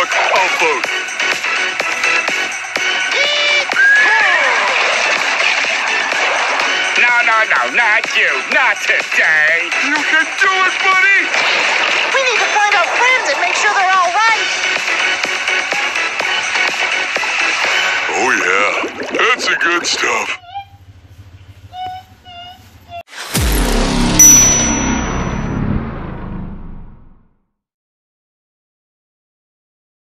York Outboat. No, no, no, not you. Not today. You can do it, buddy. We need to find our friends and make sure they're all right. Oh, yeah. That's the good stuff.